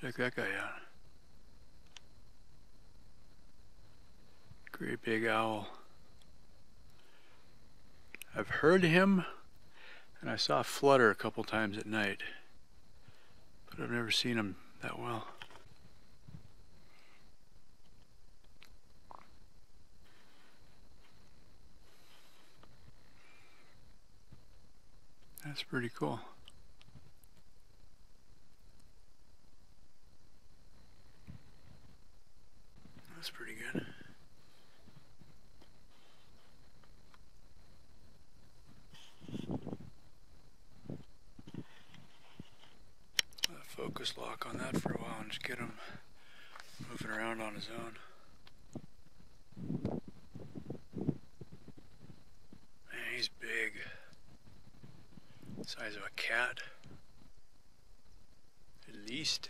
Check that guy out. Great big owl. I've heard him and I saw flutter a couple times at night, but I've never seen him that well. That's pretty cool. That's pretty good. Let focus lock on that for a while and just get him moving around on his own. Man, he's big. Size of a cat. At least.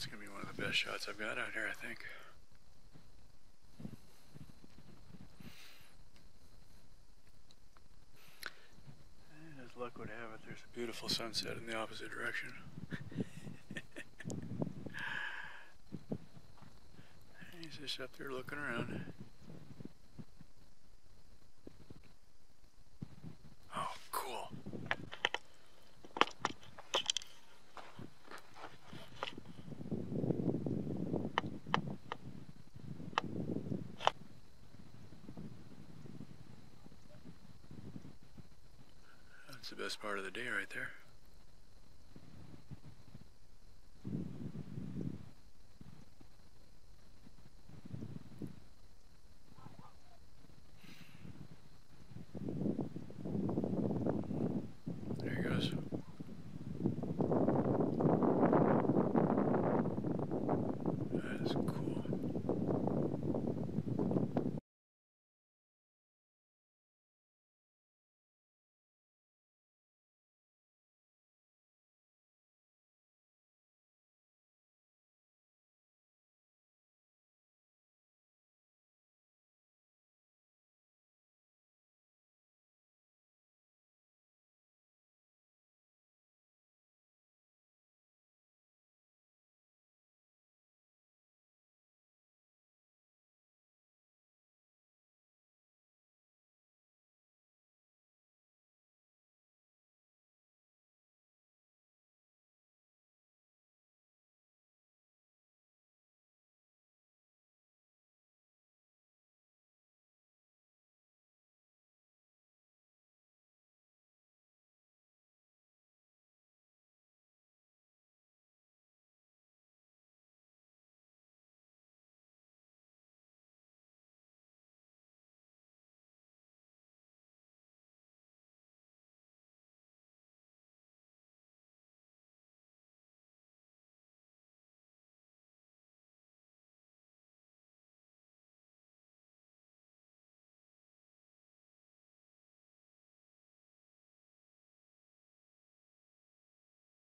That's gonna be one of the best shots I've got out here, I think. And as luck would have it, there's a beautiful sunset in the opposite direction. He's just up there looking around. That's the best part of the day right there. That's cool.